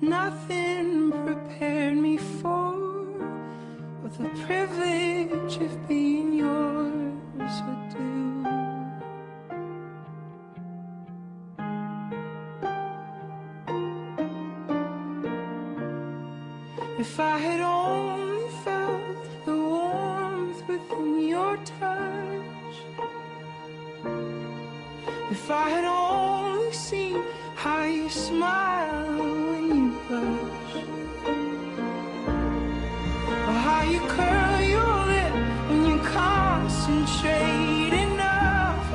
Nothing prepared me for the privilege of being yours would do. If I had only your touch. If I had only seen how you smile when you blush. Or how you curl your lip when you concentrate enough.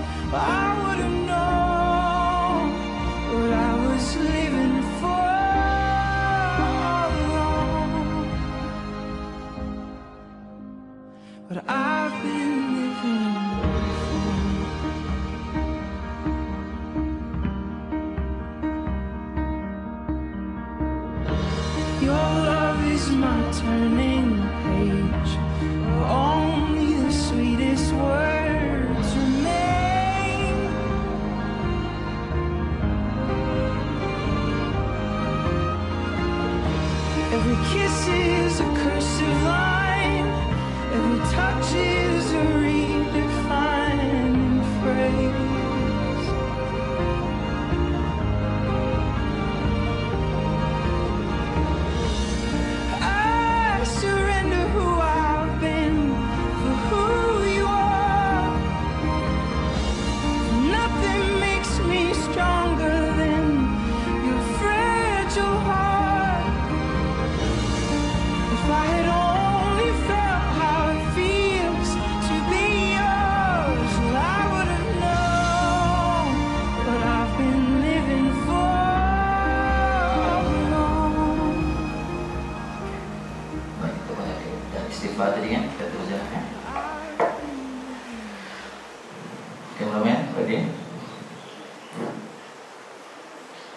Turning page. Only the sweetest words remain. Every kiss is a cursive line. Every touch is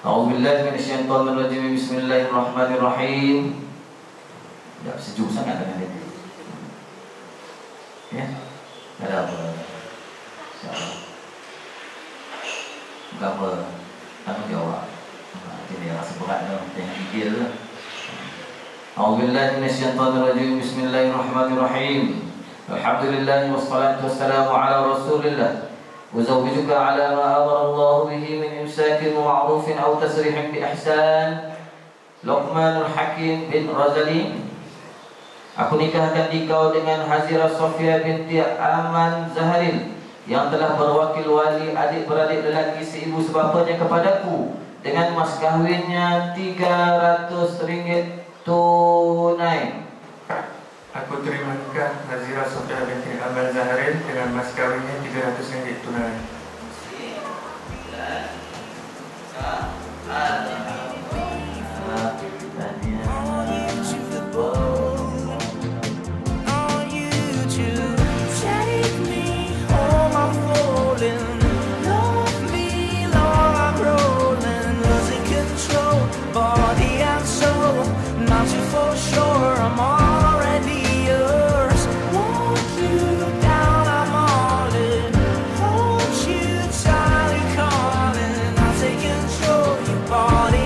أعوذ بالله من الشيطان الرجيم بسم الله الرحمن الرحيم Tak sejuk sangat dengan dia Ya Tak ada apa InsyaAllah Gambar Tanggungjawab ha, Itu dia rasa berat tu Jangan fikir tu أعوذ بالله من الشيطان الرجيم بسم الله الرحمن الرحيم الحمد لله والصلاة والسلام على رسول الله وزوجك على ما أمر الله به من إمساك ومعروف أو تسريح بإحسان لقمان الحكيم بن رزلي Aku nikahkan dikau dengan Hazirah Sofia binti Aman Zaharil yang telah berwakil wali adik-beradik lelaki seibu sebapanya kepadaku dengan mas kahwinnya 300 ringgit tunai. Aku terima nikah Nazira Sofia binti Amal Zaharin dengan mas kawinnya 300 ringgit tunai. you bought it.